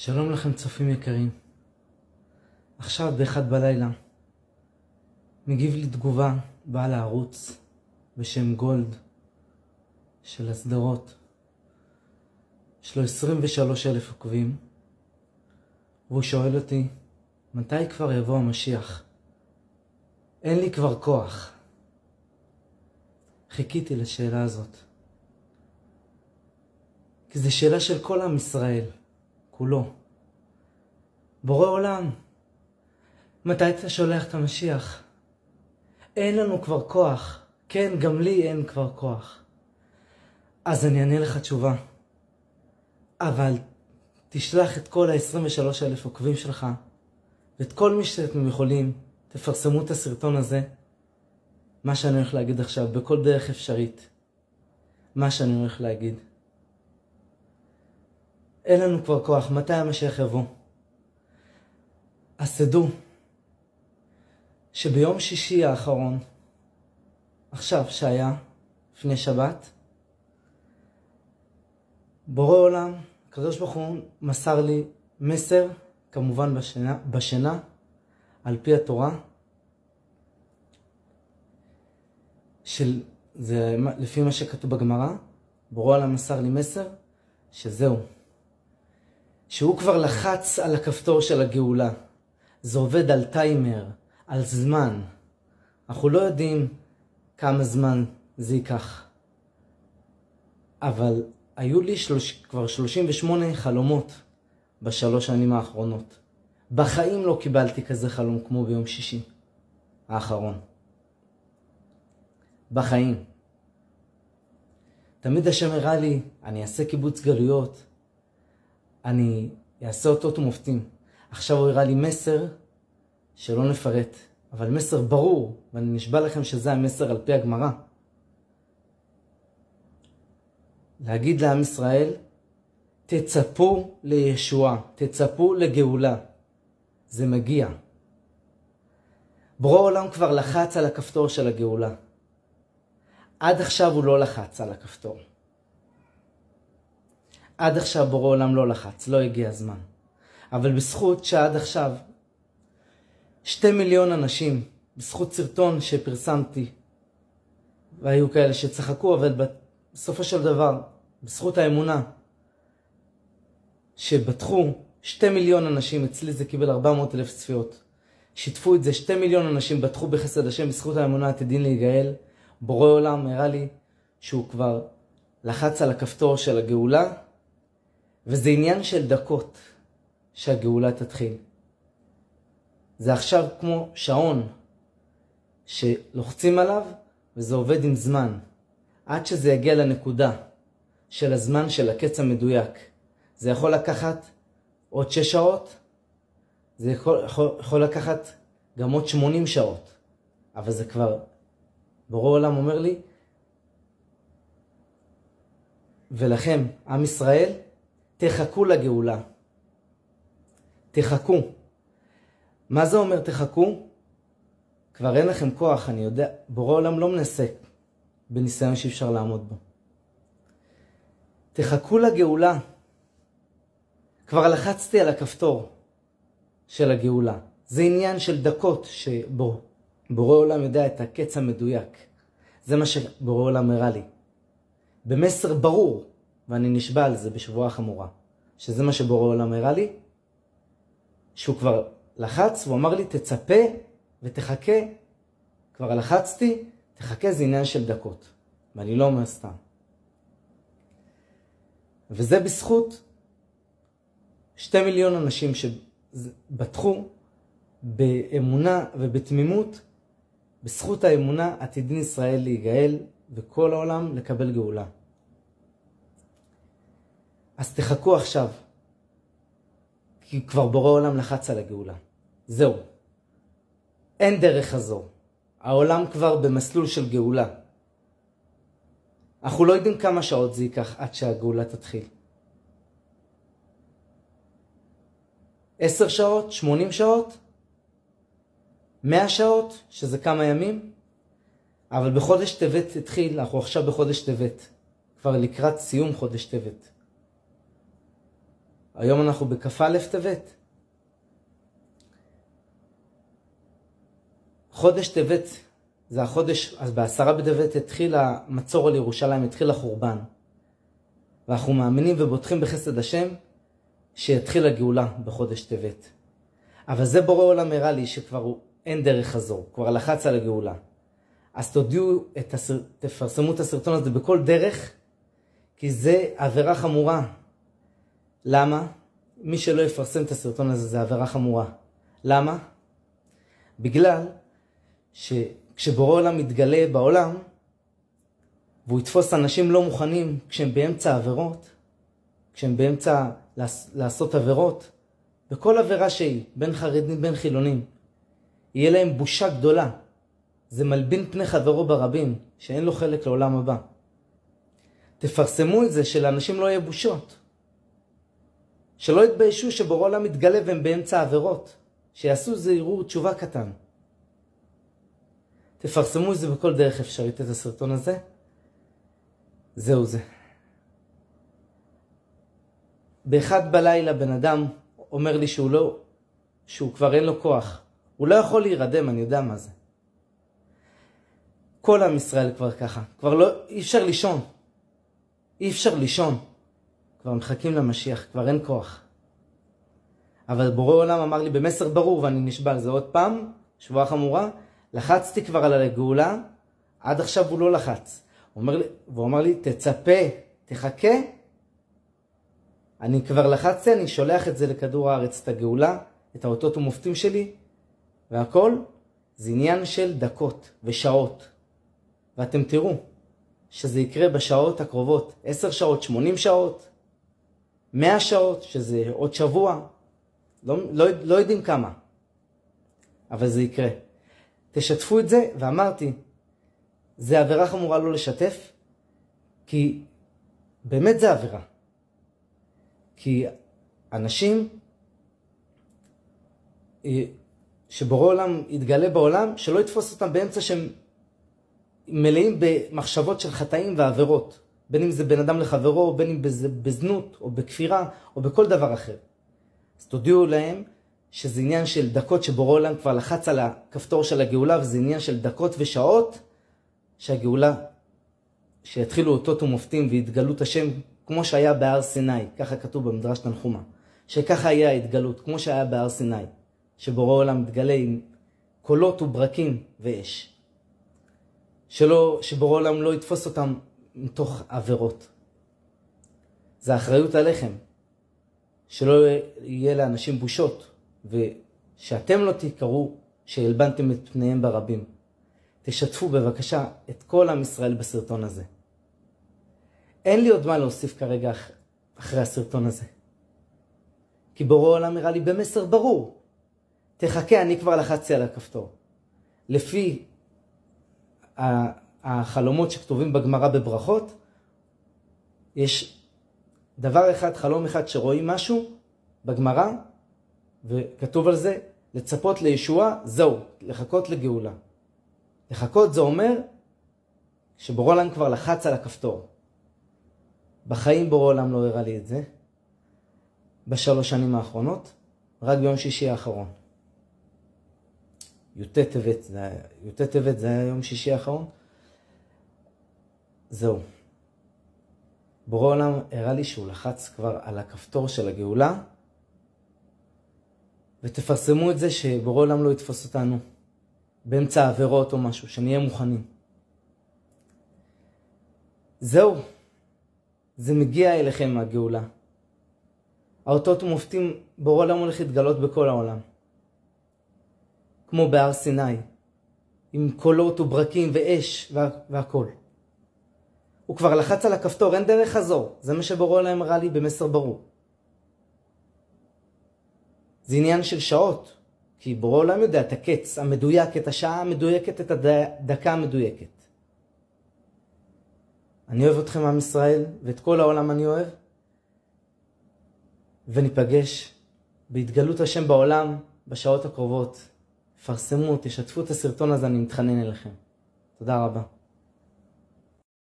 שלום לכם צופים יקרים. עכשיו באחד בלילה מגיב לי תגובה בעל הערוץ בשם גולד של הסדרות. יש לו 23 אלף עוקבים והוא שואל אותי מתי כבר יבוא המשיח? אין לי כבר כוח. חיכיתי לשאלה הזאת. כי זו שאלה של כל עם ישראל. כולו. בורא עולם, מתי אתה שולח את המשיח? אין לנו כבר כוח. כן, גם לי אין כבר כוח. אז אני אענה לך תשובה. אבל תשלח את כל ה-23 אלף עוקבים שלך, ואת כל מי שאתם יכולים, תפרסמו את הסרטון הזה, מה שאני הולך להגיד עכשיו, בכל דרך אפשרית. מה שאני הולך להגיד. אין לנו כבר כוח, מתי המשיח יבוא? אז תדעו שביום שישי האחרון, עכשיו שהיה, לפני שבת, בורא עולם, הקדוש ברוך הוא מסר לי מסר, כמובן בשינה, בשינה על פי התורה, של, זה לפי מה שכתוב בגמרא, בורא עולם מסר לי מסר, שזהו, שהוא כבר לחץ על הכפתור של הגאולה. זה עובד על טיימר, על זמן. אנחנו לא יודעים כמה זמן זה ייקח. אבל היו לי שלוש, כבר 38 חלומות בשלוש שנים האחרונות. בחיים לא קיבלתי כזה חלום כמו ביום שישי האחרון. בחיים. תמיד השם הראה לי, אני אעשה קיבוץ גלויות, אני אעשה אותות ומופתים. עכשיו הוא הראה לי מסר שלא נפרט, אבל מסר ברור, ואני נשבע לכם שזה המסר על פי הגמרא. להגיד לעם ישראל, תצפו לישועה, תצפו לגאולה. זה מגיע. ברור עולם כבר לחץ על הכפתור של הגאולה. עד עכשיו הוא לא לחץ על הכפתור. עד עכשיו בורא עולם לא לחץ, לא הגיע הזמן. אבל בזכות שעד עכשיו שתי מיליון אנשים, בזכות סרטון שפרסמתי, והיו כאלה שצחקו, אבל בסופו של דבר, בזכות האמונה, שבטחו שתי מיליון אנשים, אצלי זה קיבל 400 אלף צפיות. שיתפו את זה, שתי מיליון אנשים בטחו בחסד השם בזכות האמונה עתידין להיגאל. בורא עולם הראה לי שהוא כבר לחץ על הכפתור של הגאולה, וזה עניין של דקות שהגאולה תתחיל. זה עכשיו כמו שעון שלוחצים עליו וזה עובד עם זמן. עד שזה יגיע לנקודה של הזמן של הקץ המדויק. זה יכול לקחת עוד שש שעות, זה יכול, יכול, יכול לקחת גם עוד שמונים שעות, אבל זה כבר, ברור עולם אומר לי, ולכם, עם ישראל, תחכו לגאולה. תחכו. מה זה אומר תחכו? כבר אין לכם כוח, אני יודע, בורא עולם לא מנסה בניסיון שאי אפשר לעמוד בו. תחכו לגאולה. כבר לחצתי על הכפתור של הגאולה. זה עניין של דקות שבו בורא עולם יודע את הקץ המדויק. זה מה שבורא עולם הראה לי. במסר ברור, ואני נשבע על זה בשבועה חמורה, שזה מה שבורא עולם הראה לי, שהוא כבר לחץ, הוא אמר לי, תצפה ותחכה. כבר לחצתי, תחכה, זה עניין של דקות. ואני לא אומר סתם. וזה בזכות שתי מיליון אנשים שבטחו באמונה ובתמימות, בזכות האמונה עתידין ישראל להיגאל וכל העולם לקבל גאולה. אז תחכו עכשיו, כי כבר בורא עולם לחץ על הגאולה. זהו. אין דרך חזור. העולם כבר במסלול של גאולה. אנחנו לא יודעים כמה שעות זה ייקח עד שהגאולה תתחיל. עשר שעות? שמונים שעות? מאה שעות? שזה כמה ימים? אבל בחודש טבת התחיל, אנחנו עכשיו בחודש טבת. כבר לקראת סיום חודש טבת. היום אנחנו בכ"א טבת. חודש טבת זה החודש, אז בעשרה בטבת התחיל המצור על ירושלים, התחיל החורבן. ואנחנו מאמינים ובוטחים בחסד השם שיתחיל הגאולה בחודש טבת. אבל זה בורא עולם הראה לי שכבר הוא, אין דרך חזור, כבר לחץ על הגאולה. אז תודיעו, את הסר... תפרסמו את הסרטון הזה בכל דרך, כי זה עבירה חמורה. למה? מי שלא יפרסם את הסרטון הזה זה עבירה חמורה. למה? בגלל שכשבורא עולם מתגלה בעולם, והוא יתפוס אנשים לא מוכנים כשהם באמצע עבירות, כשהם באמצע לעשות עבירות, בכל עבירה שהיא, בין חרדים בין חילונים, יהיה להם בושה גדולה. זה מלבין פני חברו ברבים, שאין לו חלק לעולם הבא. תפרסמו את זה שלאנשים לא יהיה בושות. שלא יתביישו שבורא עולם מתגלה והם באמצע עבירות. שיעשו זהירות תשובה קטן. תפרסמו את זה בכל דרך אפשרית, את הסרטון הזה. זהו זה. באחד בלילה בן אדם אומר לי שהוא לא, שהוא כבר אין לו כוח. הוא לא יכול להירדם, אני יודע מה זה. כל עם ישראל כבר ככה. כבר לא, אי אפשר לישון. אי אפשר לישון. כבר מחכים למשיח, כבר אין כוח. אבל בורא עולם אמר לי במסר ברור, ואני נשבע על זה עוד פעם, שבועה חמורה, לחצתי כבר על הגאולה, עד עכשיו הוא לא לחץ. הוא אומר לי, והוא אמר לי, תצפה, תחכה. אני כבר לחצתי, אני שולח את זה לכדור הארץ, את הגאולה, את האותות ומופתים שלי, והכל זה עניין של דקות ושעות. ואתם תראו שזה יקרה בשעות הקרובות, 10 שעות, 80 שעות, 100 שעות, שזה עוד שבוע, לא, לא, לא יודעים כמה, אבל זה יקרה. תשתפו את זה, ואמרתי, זה עבירה חמורה לא לשתף, כי באמת זה עבירה. כי אנשים אה, שבורא עולם יתגלה בעולם, שלא יתפוס אותם באמצע שהם מלאים במחשבות של חטאים ועבירות. בין אם זה בין אדם לחברו, בין אם זה בזנות, או בכפירה, או בכל דבר אחר. אז תודיעו להם שזה עניין של דקות שבורא עולם כבר לחץ על הכפתור של הגאולה, וזה עניין של דקות ושעות שהגאולה, שיתחילו אותות ומופתים והתגלות השם, כמו שהיה בהר סיני, ככה כתוב במדרש תנחומה, שככה היה ההתגלות, כמו שהיה בהר סיני, שבורא עולם מתגלה עם קולות וברקים ואש. שלא, שבורא עולם לא יתפוס אותם מתוך עבירות. זה אחריות עליכם, שלא יהיה לאנשים בושות, ושאתם לא תקראו שהלבנתם את פניהם ברבים. תשתפו בבקשה את כל עם ישראל בסרטון הזה. אין לי עוד מה להוסיף כרגע אחרי הסרטון הזה. כי בורא עולם הראה לי במסר ברור. תחכה, אני כבר לחצתי על הכפתור. לפי החלומות שכתובים בגמרא בברכות, יש דבר אחד, חלום אחד שרואים משהו בגמרא, וכתוב על זה, לצפות לישועה, זהו, לחכות לגאולה. לחכות זה אומר שבורא עולם כבר לחץ על הכפתור. בחיים בורא עולם לא הראה לי את זה, בשלוש שנים האחרונות, רק ביום שישי האחרון. י"ט טבת, י"ט טבת זה היה יום שישי האחרון. זהו. בורא עולם הראה לי שהוא לחץ כבר על הכפתור של הגאולה, ותפרסמו את זה שבורא עולם לא יתפוס אותנו באמצע עבירות או משהו, שנהיה מוכנים. זהו, זה מגיע אליכם מהגאולה. האותות ומופתים, בורא עולם הולך להתגלות בכל העולם. כמו בהר סיני, עם קולות וברקים ואש וה, והכל. הוא כבר לחץ על הכפתור, אין דרך חזור. זה מה שבורא עולם הראה לי במסר ברור. זה עניין של שעות, כי בורא עולם יודע את הקץ המדויק, את השעה המדויקת, את הדקה המדויקת. אני אוהב אתכם עם ישראל, ואת כל העולם אני אוהב, וניפגש בהתגלות השם בעולם בשעות הקרובות. פרסמו, תשתפו את הסרטון הזה, אני מתחנן אליכם. תודה רבה.